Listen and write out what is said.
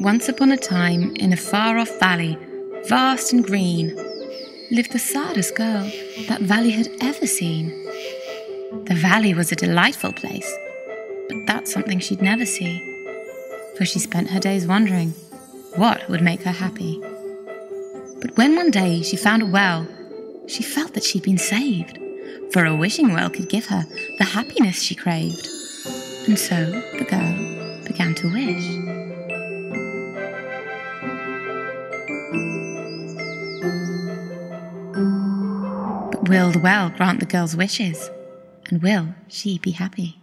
Once upon a time, in a far off valley, vast and green, lived the saddest girl that valley had ever seen. The valley was a delightful place, but that's something she'd never see, for she spent her days wondering what would make her happy. But when one day she found a well, she felt that she'd been saved, for a wishing well could give her the happiness she craved. And so the girl began to wish. Will the well grant the girl's wishes? And will she be happy?